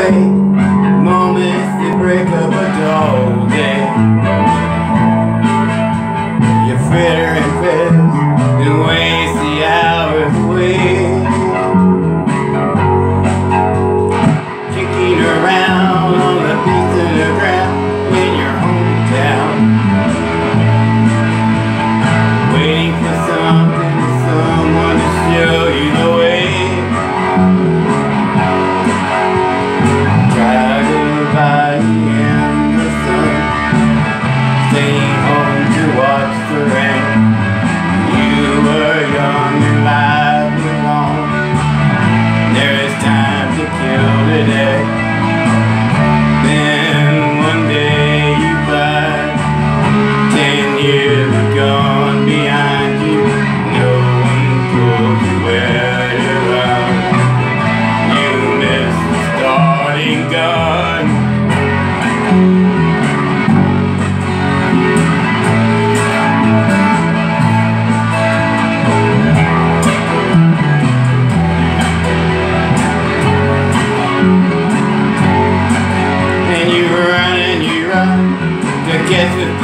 away moments that break up a dull day. You fritter and fizz and waste the hours away. Kicking around on the beats of the ground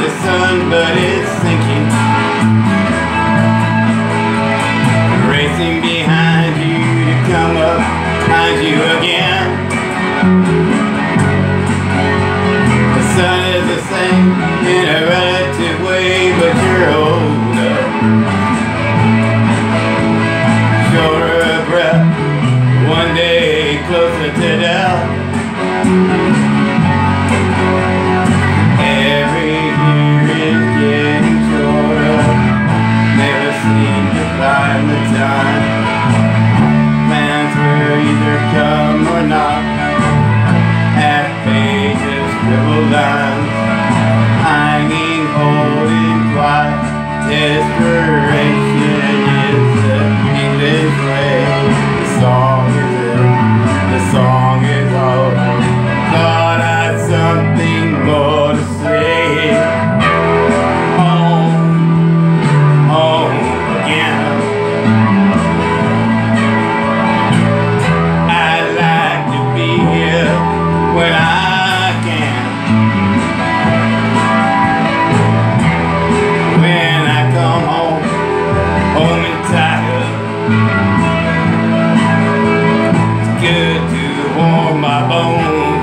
the sun, but it's sinking. Racing behind you to come up behind you again. The sun is the same in a relative way, but you're older. Shorter of breath, one day closer to death.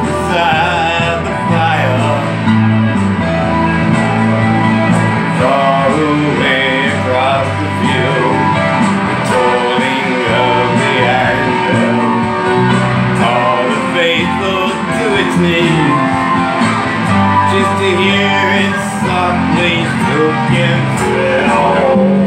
Beside the fire. Far away across the field, the tolling of the. All the faithful to its just to hear its softly stroking thrill.